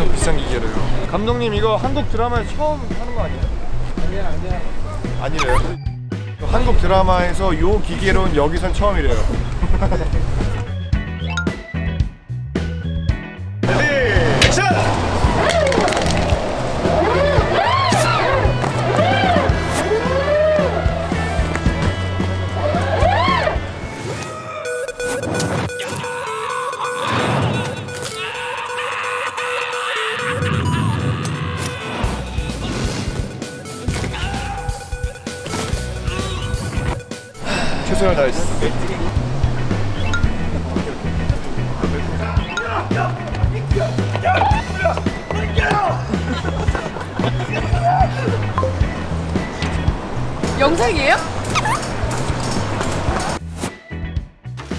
비싼 기계로요. 감독님 이거 한국 드라마에 처음 하는 거 아니에요? 아니야 아니야. 아니래요. 한국 드라마에서 요 기계로는 여기선 처음이래요. 최선을 다했어. 영상이에요?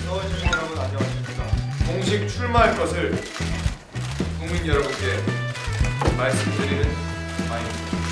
서울시민 여러분 안녕하십니까. 공식 출마할 것을 국민 여러분께 말씀드리는 마입니다.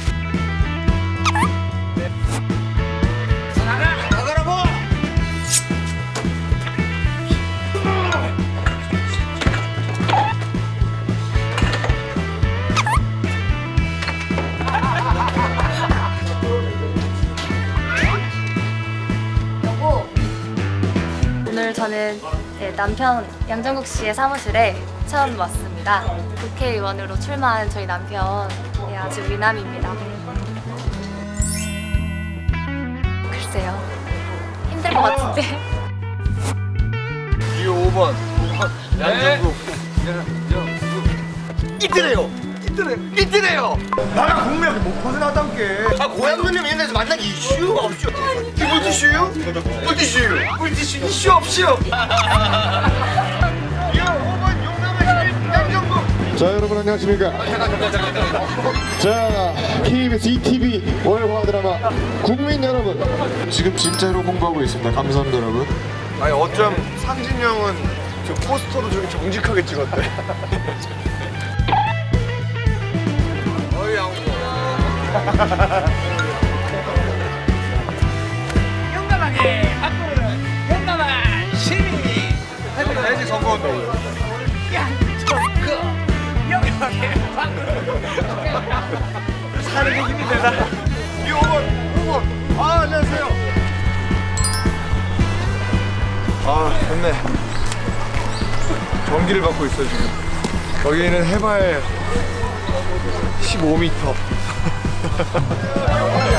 저는 제 남편 양정국 씨의 사무실에 처음 왔습니다. 국회의원으로 출마한 저희 남편 예, 아주 미남입니다. 글쎄요, 힘들 것 같은데. 이 5번 양정국 이틀해요. 이틀해. 이틀해요. 나랑 국민한테 못 벗어났단 게 아 고향 누님 옛날에서 만난 이슈가 없죠. 이 물티슈요? 물티슈. 물티슈 이슈 없죠. 이 5번 용남의 양정국. 자 여러분 안녕하십니까? 자 KBS ETV 월화 드라마 국민 여러분. 지금 진짜로 공부하고 있습니다. 감사합니다 여러분. 아니 어쩜 상진 형은 저 포스터도 저기 정직하게 찍었대. 어이 양고 사는 게 힘이 되다. 이 5번 5번. 아 안녕하세요. 아 좋네. 전기를 받고 있어 지금. 여기는 해발 15m